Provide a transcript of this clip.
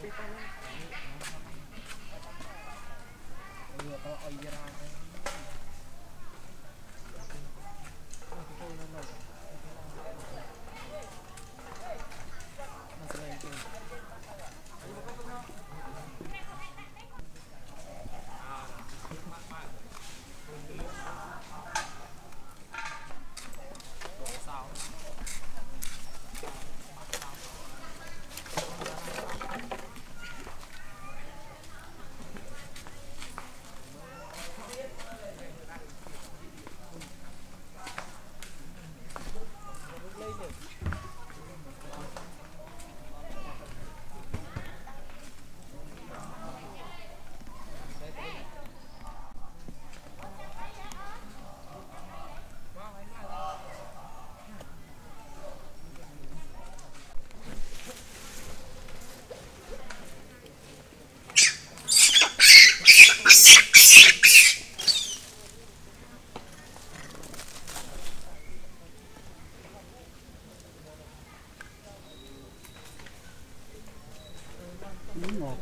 Oh iya kalau oyer. Nếu một.